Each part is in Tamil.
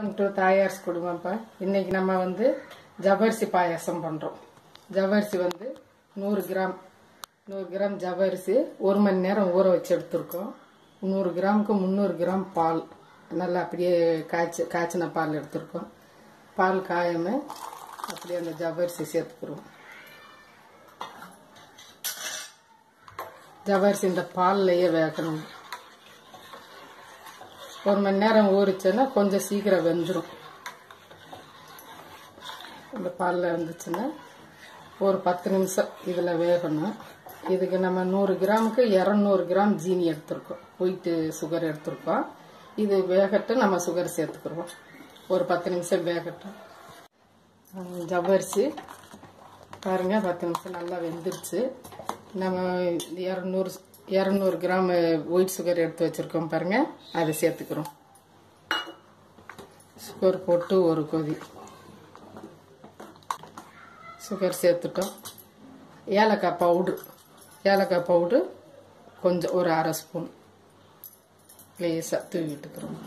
வெல்கம் டு தாயார்ஸ் குடும்பம்ப்பா இன்னைக்கு நம்ம வந்து ஜவ்வரிசி பாயாசம் பண்ணுறோம் ஜவ்வரிசி வந்து நூறு கிராம் நூறு கிராம் ஜவ்வரிசி ஒரு மணி நேரம் ஊற வச்சு எடுத்துருக்கோம். நூறு கிராமுக்கு முந்நூறு கிராம் பால். நல்லா அப்படியே காய்ச்சி காய்ச்சின பால் எடுத்துருக்கோம். பால் காயாம அப்படியே அந்த ஜவ்வரிசி சேர்த்துக்கிறோம். ஜவ்வரிசி இந்த பால்லையே வேகணும். ஒரு மணி நேரம் ஊறிச்சுன்னா கொஞ்சம் சீக்கிரம் வெந்துடும் இந்த பாலில் இருந்துச்சுன்னா ஒரு பத்து நிமிஷம் இதில் வேகணும். இதுக்கு நம்ம நூறு கிராமுக்கு இரநூறு கிராம் ஜீனி எடுத்திருக்கோம். ஒயிட்டு சுகர் எடுத்திருக்கோம். இது வேகட்டும் நம்ம சுகர் சேர்த்துக்குருவோம் ஒரு பத்து நிமிஷம் வேகட்டும். ஜவ்வரிசி. பாருங்கள் பத்து நிமிஷம் நல்லா வெந்துருச்சு. நம்ம இரநூறு இரநூறு கிராம் ஒயிட் சுகர் எடுத்து வச்சுருக்கோம் பாருங்கள் அதை சேர்த்துக்கிறோம். சுகர் போட்டு ஒரு கொதி. சுகர் சேர்த்துட்டோம். ஏலக்காய் பவுட்ரு ஏலக்காய் பவுட்ரு கொஞ்சம் ஒரு அரை ஸ்பூன் லேசாக தூவிட்டுக்கிறோம் விட்டுக்கிறோம்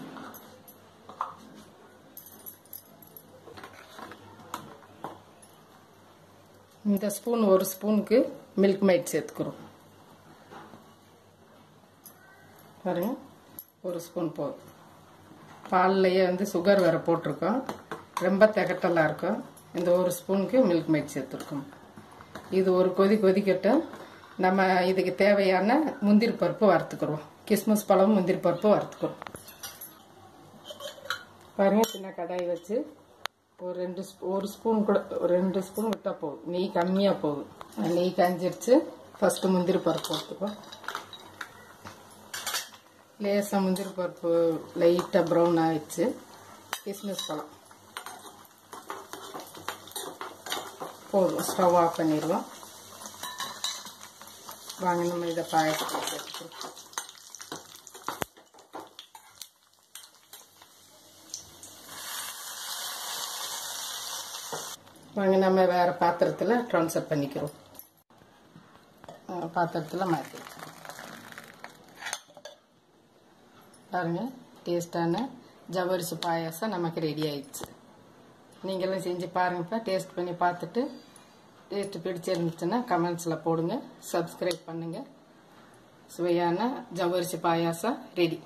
இந்த ஸ்பூன் ஒரு ஸ்பூனுக்கு மில்க் மைட் சேர்த்துக்கிறோம். பாருங்க. ஒரு ஸ்பூன் போதும். பால்லையே வந்து சுகர் வேற போட்டிருக்கோம். ரொம்ப திகட்டலாக இருக்கும். இந்த ஒரு ஸ்பூனுக்கு மில்க் மைட் சேர்த்துருக்கோம். இது ஒரு கொதி கொதிக்கட்டும் நம்ம இதுக்கு தேவையான முந்திரி பருப்பு வறுத்துக்கிறோம் கிஸ்மஸ் பழம் முந்திரி பருப்பு வறுத்துக்கிறோம் பாருங்க சின்ன கடாய் வச்சு ஒரு ரெண்டு ஸ்பூ- ஒரு ஸ்பூன் கூட ஒரு ரெண்டு ஸ்பூன் விட்டால் போதும். நெய் கம்மியாக போகுது நெய் காஞ்சிருச்சு. ஃபஸ்ட்டு முந்திரி பருப்பு போட்டுக்கோம் லேசாக முந்திரி பருப்பு லைட்டாக ப்ரௌன் ஆகிடுச்சு கிஸ்மிஸ் பழம். போதும். ஸ்டவ் ஆஃப் பண்ணிடுவோம். வாங்க நம்ம இதை பாயசத்தில் வாங்க நம்ம வேறு பாத்திரத்தில் ட்ரான்ஸ்ஃபர் பண்ணிக்கிறோம். பாத்திரத்தில் மாற்றி பாருங்க டேஸ்டான ஜவரிசு பாயாசம் நமக்கு ரெடி ஆயிடுச்சு. நீங்களும் செஞ்சு பாருங்கப்பா டேஸ்ட் பண்ணி பார்த்துட்டு டேஸ்ட் பிடிச்சிருந்துச்சுன்னா கமெண்ட்ஸில் போடுங்க சப்ஸ்கிரைப் பண்ணுங்க. சுவையான ஜவ்வரிசி பாயாசம் ரெடி